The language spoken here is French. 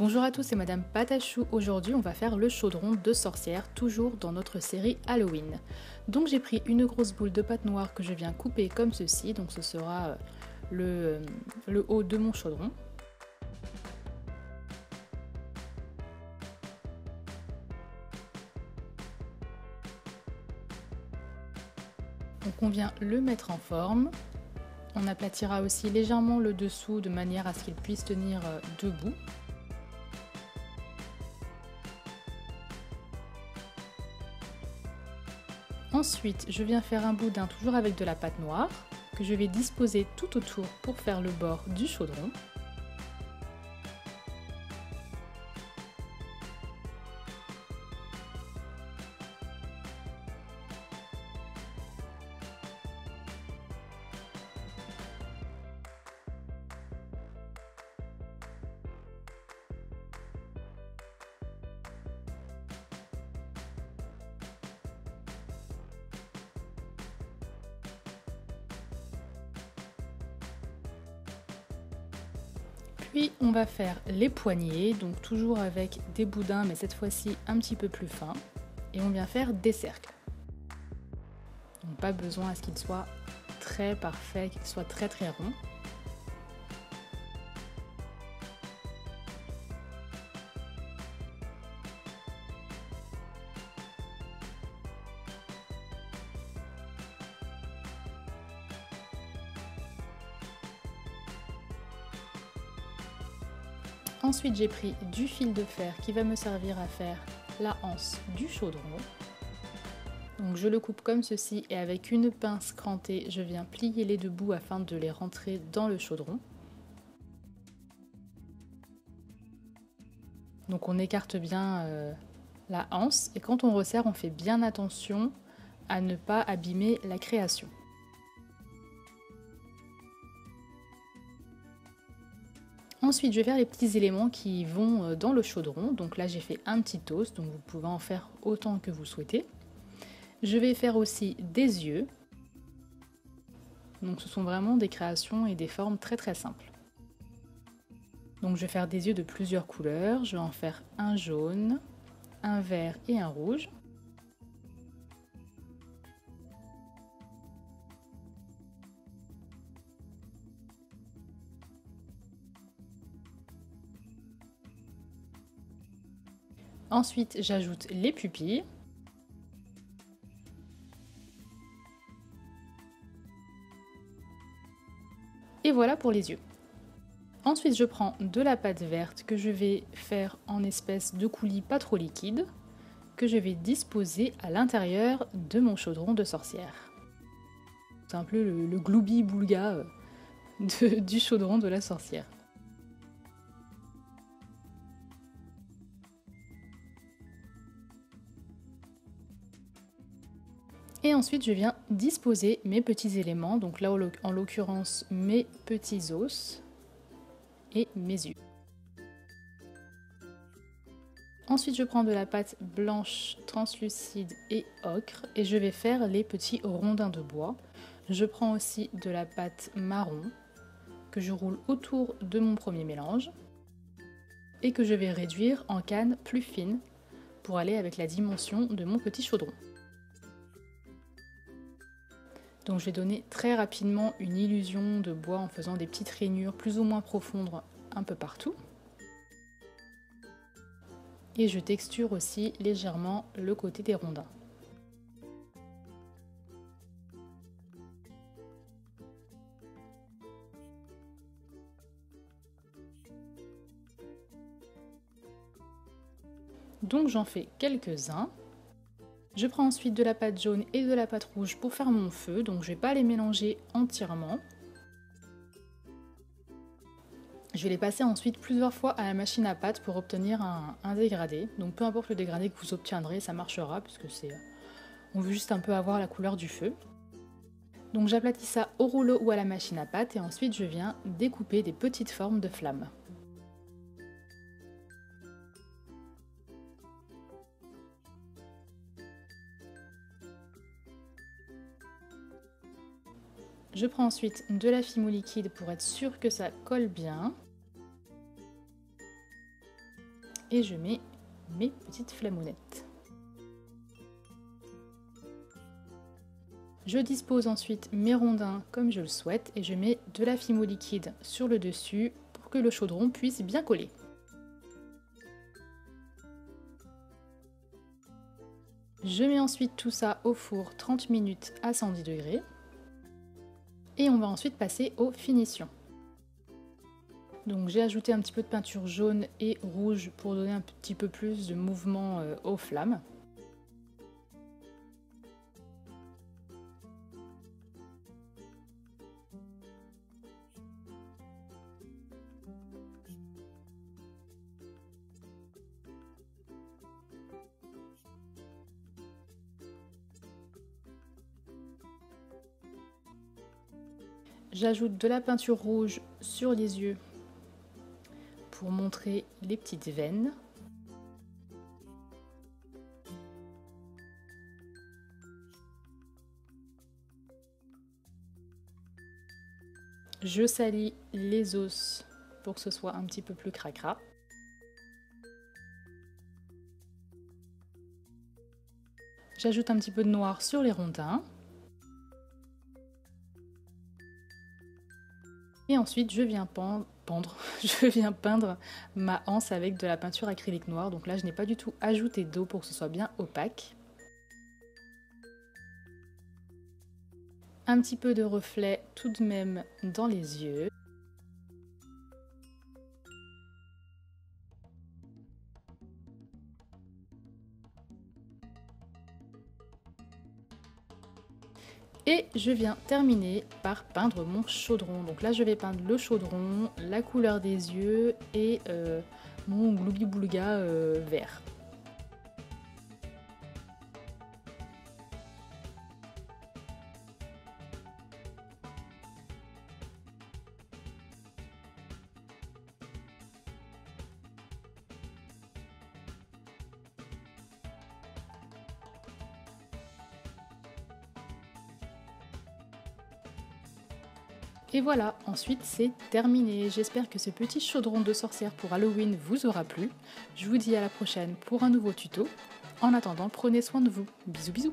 Bonjour à tous, c'est Madame Patachou. Aujourd'hui, on va faire le chaudron de sorcière, toujours dans notre série Halloween. Donc j'ai pris une grosse boule de pâte noire que je viens couper comme ceci, donc ce sera euh, le, euh, le haut de mon chaudron. Donc on vient le mettre en forme. On aplatira aussi légèrement le dessous de manière à ce qu'il puisse tenir euh, debout. Ensuite, je viens faire un boudin toujours avec de la pâte noire que je vais disposer tout autour pour faire le bord du chaudron. Puis on va faire les poignets, donc toujours avec des boudins, mais cette fois-ci un petit peu plus fins. Et on vient faire des cercles. Donc pas besoin à ce qu'il soit très parfait, qu'il soit très très rond. Ensuite, j'ai pris du fil de fer qui va me servir à faire la anse du chaudron. Donc je le coupe comme ceci et avec une pince crantée, je viens plier les deux bouts afin de les rentrer dans le chaudron. Donc on écarte bien euh, la anse et quand on resserre, on fait bien attention à ne pas abîmer la création. Ensuite, je vais faire les petits éléments qui vont euh, dans le chaudron. Donc là, j'ai fait un petit toast, donc vous pouvez en faire autant que vous souhaitez. Je vais faire aussi des yeux. Donc ce sont vraiment des créations et des formes très très simples. Donc je vais faire des yeux de plusieurs couleurs. Je vais en faire un jaune, un vert et un rouge. Ensuite, j'ajoute les pupilles. Et voilà pour les yeux. Ensuite, je prends de la pâte verte que je vais faire en espèce de coulis pas trop liquide, que je vais disposer à l'intérieur de mon chaudron de sorcière. C'est un peu le, le gloubi-boulga euh, du chaudron de la sorcière. Et ensuite, je viens disposer mes petits éléments, donc là en l'occurrence mes petits os et mes yeux. Ensuite, je prends de la pâte blanche translucide et ocre et je vais faire les petits rondins de bois. Je prends aussi de la pâte marron que je roule autour de mon premier mélange et que je vais réduire en canne plus fine pour aller avec la dimension de mon petit chaudron. Donc je vais donner très rapidement une illusion de bois en faisant des petites rainures plus ou moins profondes un peu partout. Et je texture aussi légèrement le côté des rondins. Donc j'en fais quelques-uns. Je prends ensuite de la pâte jaune et de la pâte rouge pour faire mon feu, donc je vais pas les mélanger entièrement. Je vais les passer ensuite plusieurs fois à la machine à pâte pour obtenir un, dégradé. Donc peu importe le dégradé que vous obtiendrez, ça marchera puisque c'est on veut juste un peu avoir la couleur du feu. Donc j'aplatis ça au rouleau ou à la machine à pâte et ensuite je viens découper des petites formes de flammes. Je prends ensuite de la fimo liquide pour être sûr que ça colle bien. et je mets mes petites flamounettes. Je dispose ensuite mes rondins comme je le souhaite et je mets de la fimo liquide sur le dessus pour que le chaudron puisse bien coller. Je mets ensuite tout ça au four 30 minutes à 110 degrés et on va ensuite passer aux finitions. Donc j'ai ajouté un petit peu de peinture jaune et rouge pour donner un petit peu plus de mouvement euh, aux flammes. J'ajoute de la peinture rouge sur les yeux pour montrer les petites veines. Je salis les os pour que ce soit un petit peu plus cracra. J'ajoute un petit peu de noir sur les rondins. Et ensuite, je viens peindre ma anse avec de la peinture acrylique noire. Donc là, je n'ai pas du tout ajouté d'eau pour que ce soit bien opaque. Un petit peu de reflet tout de même dans les yeux. Et je viens terminer par peindre mon chaudron. Donc là, je vais peindre le chaudron, la couleur des yeux et euh, mon gloubi-boulga euh, vert. Et voilà, ensuite c'est terminé. J'espère que ce petit chaudron de sorcière pour Halloween vous aura plu. Je vous dis à la prochaine pour un nouveau tuto. En attendant, prenez soin de vous. Bisous bisous